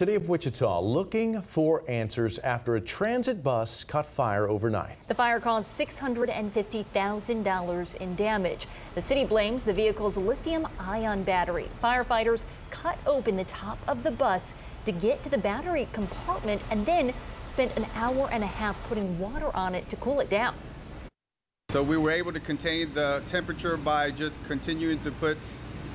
City of Wichita looking for answers after a transit bus caught fire overnight. The fire caused $650,000 in damage. The city blames the vehicle's lithium ion battery. Firefighters cut open the top of the bus to get to the battery compartment and then spent an hour and a half putting water on it to cool it down. So we were able to contain the temperature by just continuing to put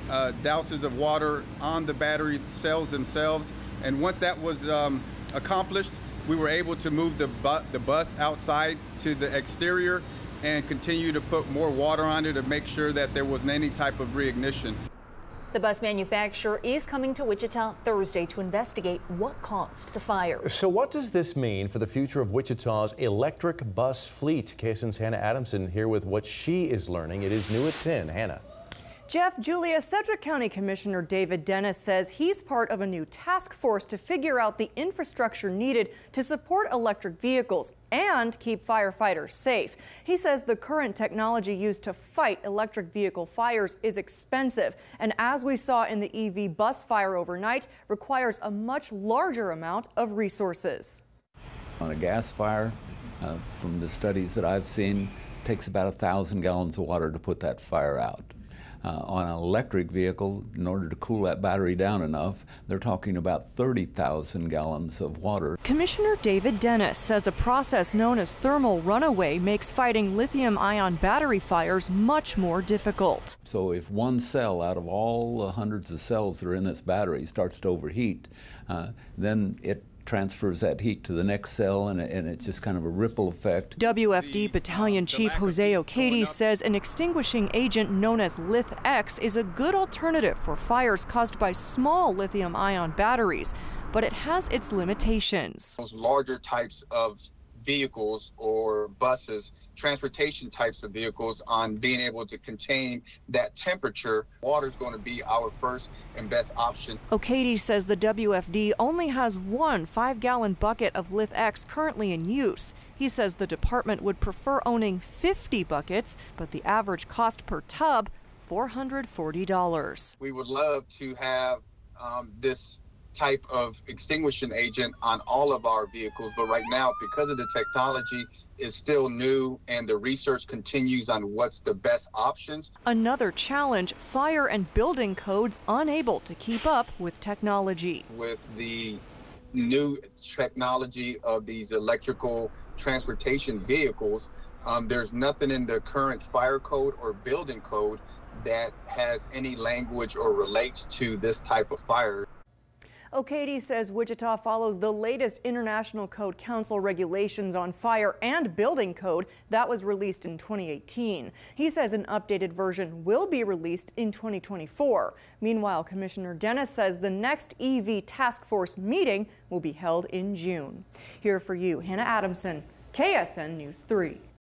uh, douses of water on the battery cells themselves. And once that was um, accomplished, we were able to move the, bu the bus outside to the exterior and continue to put more water on it to make sure that there wasn't any type of reignition. The bus manufacturer is coming to Wichita Thursday to investigate what caused the fire. So what does this mean for the future of Wichita's electric bus fleet? KSN's Hannah Adamson here with what she is learning. It is new at 10. Hannah. Jeff Julia, Sedgwick County Commissioner David Dennis says he's part of a new task force to figure out the infrastructure needed to support electric vehicles and keep firefighters safe. He says the current technology used to fight electric vehicle fires is expensive, and as we saw in the EV bus fire overnight, requires a much larger amount of resources. On a gas fire, uh, from the studies that I've seen, takes about a thousand gallons of water to put that fire out uh, on an electric vehicle, in order to cool that battery down enough, they're talking about 30,000 gallons of water. Commissioner David Dennis says a process known as thermal runaway makes fighting lithium ion battery fires much more difficult. So if one cell out of all the hundreds of cells that are in this battery starts to overheat, uh, then it transfers that heat to the next cell, and, and it's just kind of a ripple effect. WFD Battalion Chief Jose Ocadiz says an extinguishing agent known as Lith-X is a good alternative for fires caused by small lithium ion batteries, but it has its limitations. Those larger types of vehicles or buses, transportation types of vehicles on being able to contain that temperature, water is going to be our first and best option. Ocadiz says the WFD only has one five gallon bucket of Lith-X currently in use. He says the department would prefer owning 50 buckets, but the average cost per tub $440. We would love to have um, this type of extinguishing agent on all of our vehicles. But right now, because of the technology is still new and the research continues on what's the best options. Another challenge, fire and building codes unable to keep up with technology. With the new technology of these electrical transportation vehicles, um, there's nothing in the current fire code or building code that has any language or relates to this type of fire. Ocadiz says Wichita follows the latest International Code Council regulations on fire and building code that was released in 2018. He says an updated version will be released in 2024. Meanwhile, Commissioner Dennis says the next EV task force meeting will be held in June. Here for you, Hannah Adamson, KSN News 3.